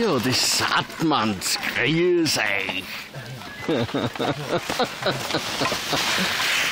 Ja, das sagt man's. Grüß euch.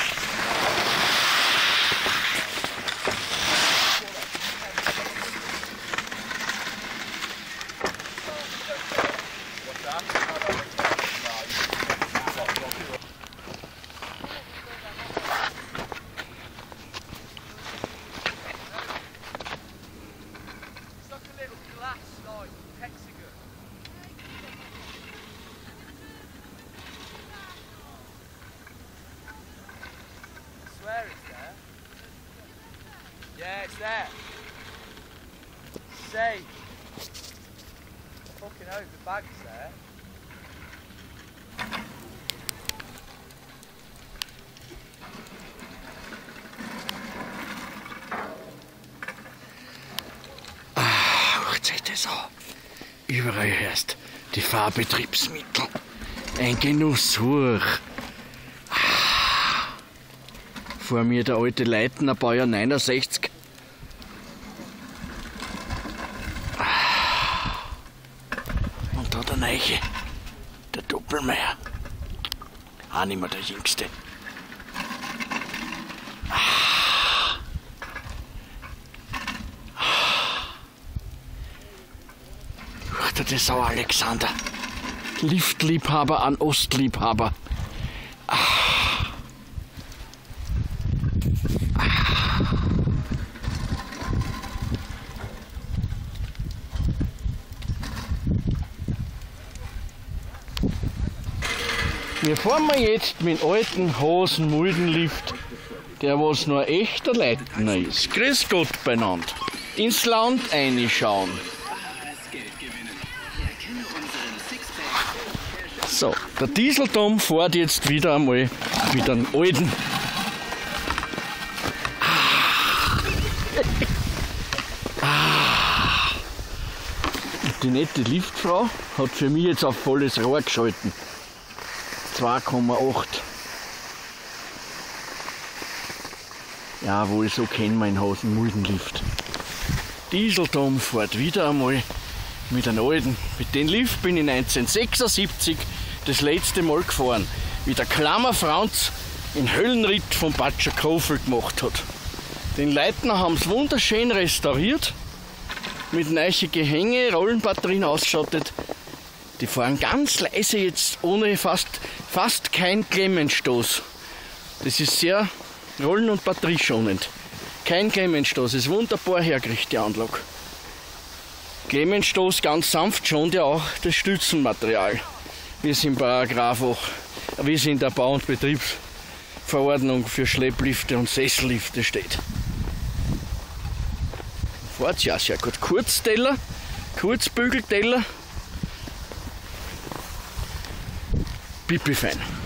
Say. Fucking hope the bag's there. An. Überall hörst die Fahrbetriebsmittel. Ein Genuss hoch. Ah. Vor mir der alte Leitner, Baujahr 69. Ah. Da der Doppelmeier. Auch nicht mehr der Jüngste. Hört ihr das auch, Alexander? Liftliebhaber an Ostliebhaber. Wir fahren jetzt mit dem alten Hasen-Muldenlift, der was nur ein echter Leitner ist. Grüß Gott beieinander. Ins Land einschauen. So, der Dieseltom fährt jetzt wieder einmal mit einem alten. Ah. Und Die nette Liftfrau hat für mich jetzt auf volles Rohr geschalten. 2,8. Jawohl, so kennen wir einen Hasenmuldenlift. Dieseltom fährt wieder einmal mit einem alten. Mit dem Lift bin ich 1976 das letzte Mal gefahren, wie der Klammer Franz den Höllenritt von Batscher Kofel gemacht hat. Den Leitner haben sie wunderschön restauriert, mit neuen Gehänge, Rollenbatterien ausgestattet. Die fahren ganz leise jetzt, ohne fast, fast kein Klemmenstoß. Das ist sehr rollen- und batterieschonend. Kein Klemmenstoß, ist wunderbar hergerichtet, die Anlage. Klemmenstoß ganz sanft schont ja auch das Stützenmaterial, wie es Paragraph auch, wie es in der Bau- und Betriebsverordnung für Schlepplifte und Sessellifte steht. Fahrt ja sehr gut. Kurzteller, Kurzbügelteller, pipifen